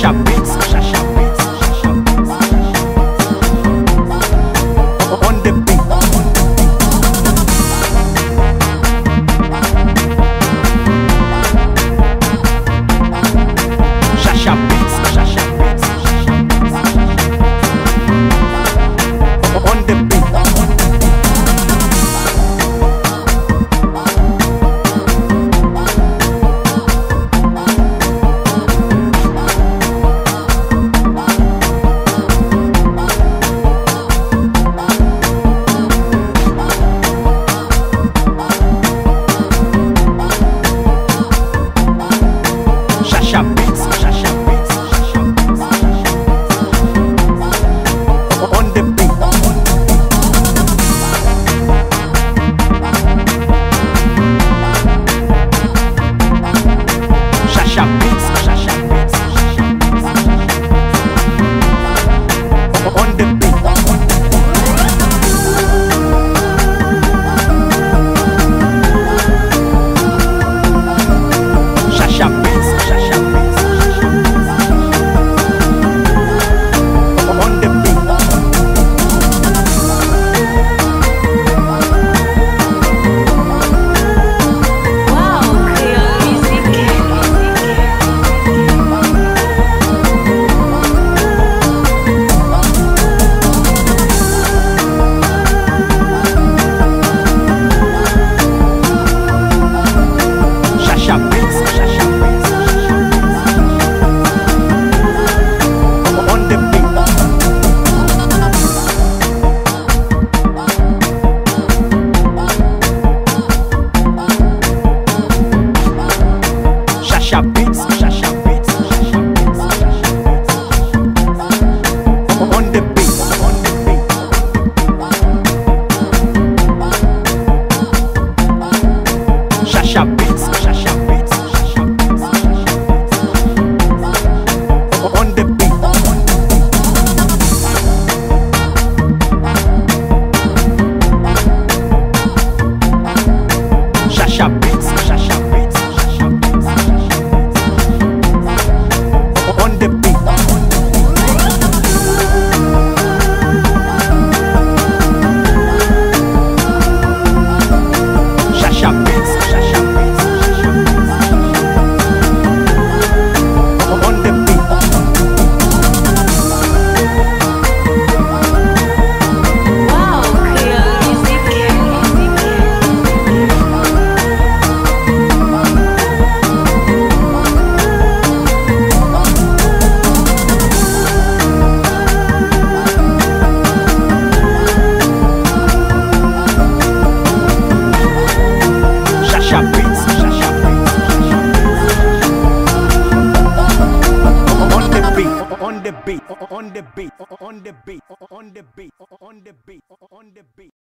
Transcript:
shop. shop. on the beat, on the beat, on the beat, on the beat, on the beat, on the beat.